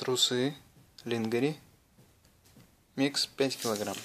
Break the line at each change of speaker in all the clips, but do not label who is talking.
Трусы Лингери. Микс 5 килограмм.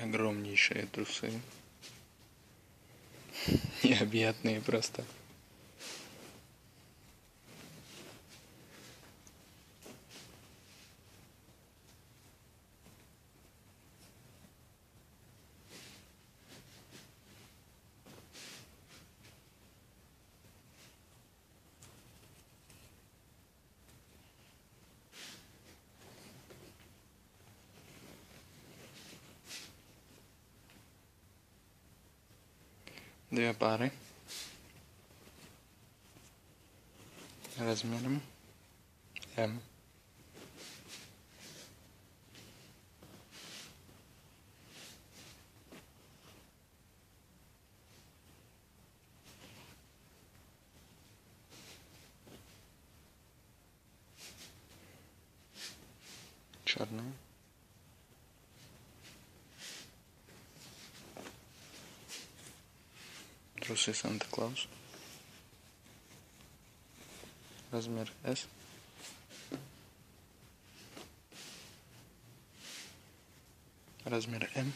Огромнейшие трусы. Необъятные просто. Две пары. Размером М. Черная. Трусы Санта-Клаус. Размер S. Размер М.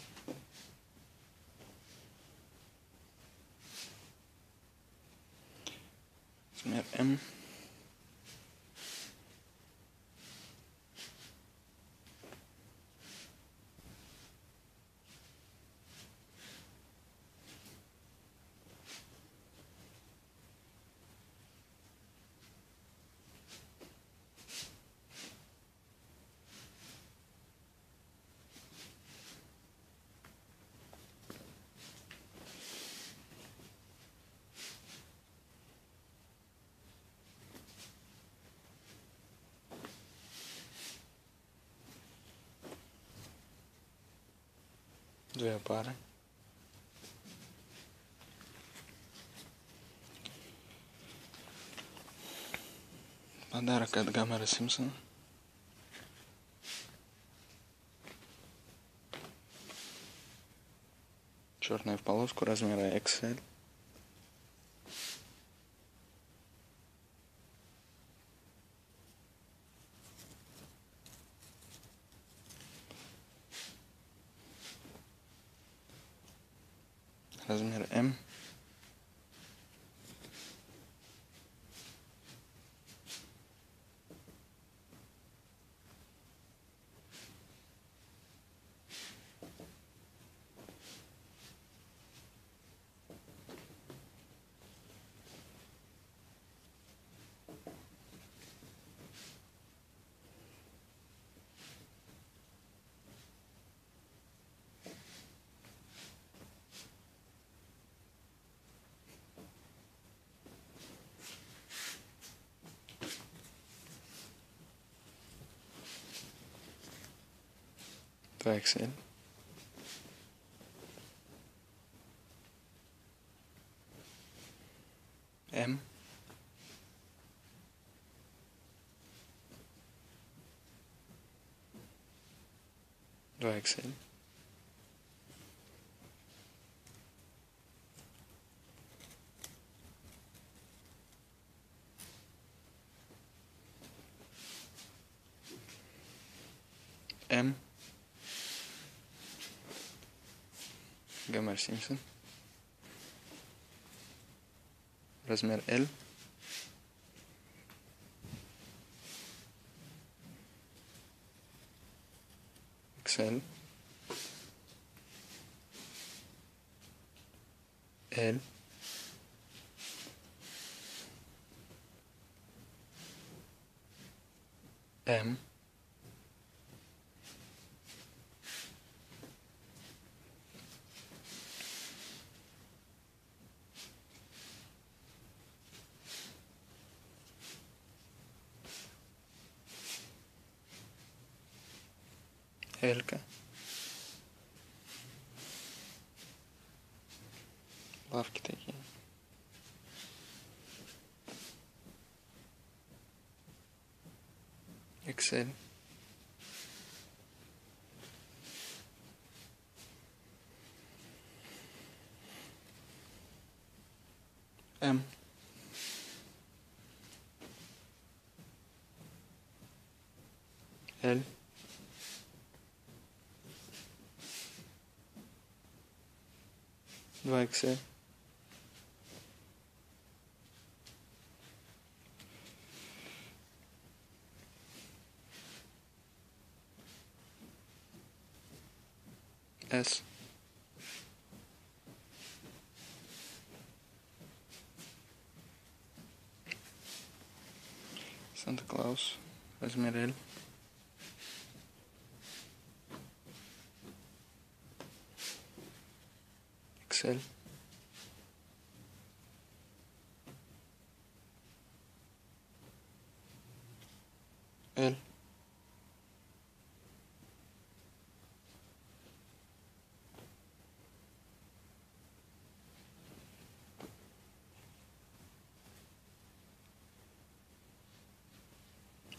Размер М. Две пары. Подарок от Гомера Симпсона. Черная в полоску размера XL. hasn't had an M. Thanks, in. M. Drags in. M. Homer Simpson. Razmer L. Excel. L. M. Элька, лавки такие. Excel. M. Vai que você. Essa. Santa Claus, Esmeralda. Excel. Él.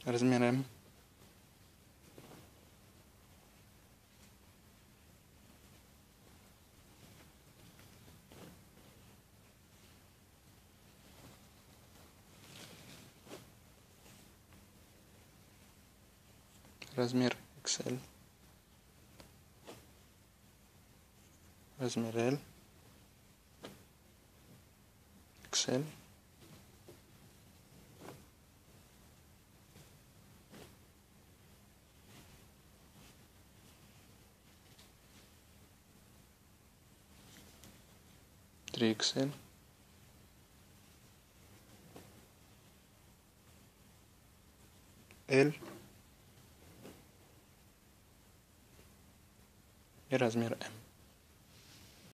Eres mi Rasmir Excel. Rasmirel. Excel. Trixel. El. И размер M.